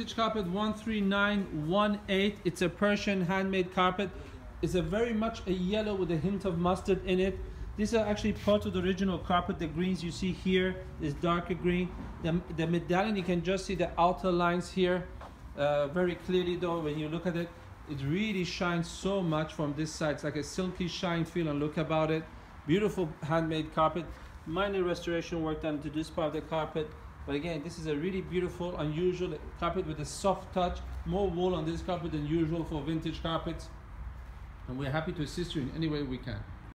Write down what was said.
vintage carpet 13918. It's a Persian handmade carpet. It's a very much a yellow with a hint of mustard in it. These are actually part of the original carpet. The greens you see here is darker green. The, the medallion, you can just see the outer lines here uh, very clearly though when you look at it. It really shines so much from this side. It's like a silky shine feel and look about it. Beautiful handmade carpet. Minor restoration work done to this part of the carpet. But again, this is a really beautiful, unusual carpet with a soft touch. More wool on this carpet than usual for vintage carpets. And we're happy to assist you in any way we can.